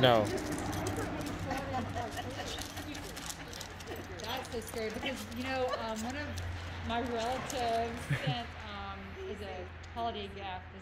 No. That's so scary because you know um, one of my relatives sent holiday gap